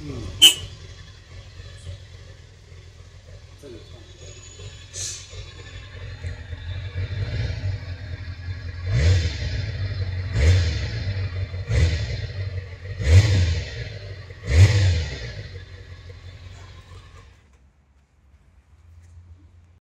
嗯，这个差。